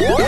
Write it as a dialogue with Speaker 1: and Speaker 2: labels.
Speaker 1: you